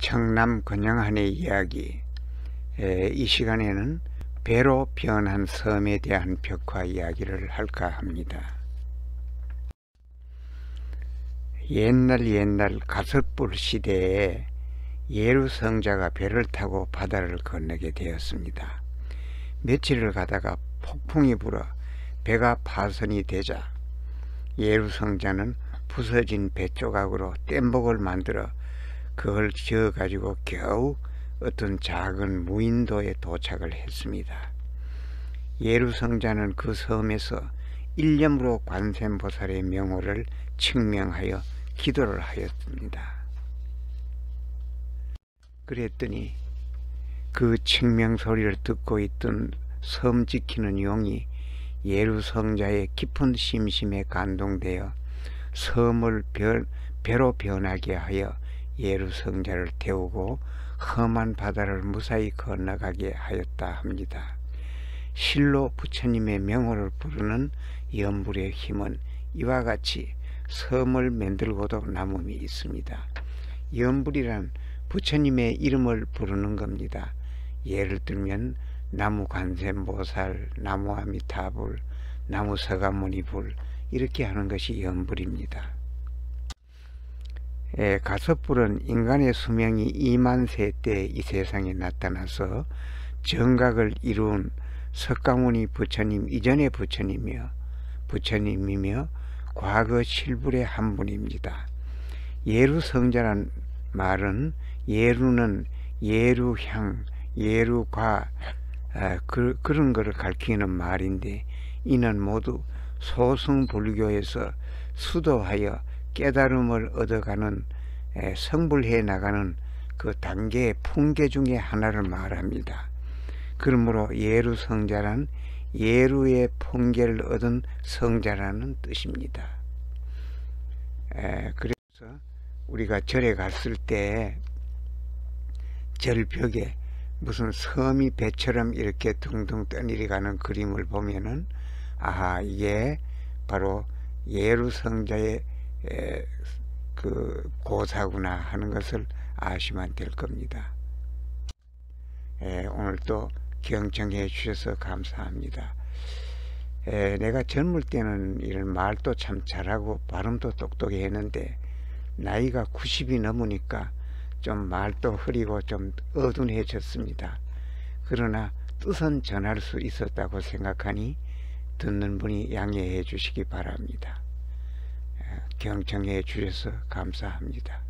청남 건영한의 이야기 이 시간에는 배로 변한 섬에 대한 벽화 이야기를 할까 합니다. 옛날 옛날 가설불 시대에 예루 성자가 배를 타고 바다를 건너게 되었습니다. 며칠을 가다가 폭풍이 불어 배가 파손이 되자 예루 성자는 부서진 배 조각으로 뗏목을 만들어 그걸 지어 가지고 겨우 어떤 작은 무인도에 도착을 했습니다. 예루 성자는 그 섬에서 일념으로 관세음보살의 명호를 측명하여 기도를 하였습니다. 그랬더니 그 측명 소리를 듣고 있던 섬 지키는 용이 예루 성자의 깊은 심심에 감동되어 섬을 별, 배로 변하게 하여 예루 성자를 태우고 험한 바다를 무사히 건너가게 하였다 합니다. 실로 부처님의 명호를 부르는 연불의 힘은 이와 같이 섬을 만들고도 남음이 있습니다. 연불이란 부처님의 이름을 부르는 겁니다. 예를 들면 나무 관세음보살, 나무 아미타불, 나무 서가모니불 이렇게 하는 것이 연불입니다. 예, 가섭불은 인간의 수명이 2만 세 때 이 세상에 나타나서 정각을 이룬 석가모니 부처님 이전의 부처님이며 부처님이며 과거 실불의 한 분입니다. 예루 성자란 말은 예루는 예루향, 예루과 아, 그, 그런 것을 가리키는 말인데 이는 모두 소승불교에서 수도하여 깨달음을 얻어가는 성불해 나가는 그 단계의 풍계 중의 하나를 말합니다. 그러므로 예루 성자란 예루의 풍계를 얻은 성자라는 뜻입니다. 그래서 우리가 절에 갔을 때 절벽에 무슨 섬이 배처럼 이렇게 둥둥 떠내려가는 그림을 보면은 아하 이게 바로 예루 성자의 에, 그 고사구나 하는 것을 아시면 될 겁니다. 에, 오늘 또 경청해 주셔서 감사합니다. 에, 내가 젊을 때는 이런 말도 참 잘하고 발음도 똑똑히 했는데 나이가 90이 넘으니까 좀 말도 흐리고 좀 어둔해졌습니다. 그러나 뜻은 전할 수 있었다고 생각하니 듣는 분이 양해해 주시기 바랍니다. 경청해 주셔서 감사합니다.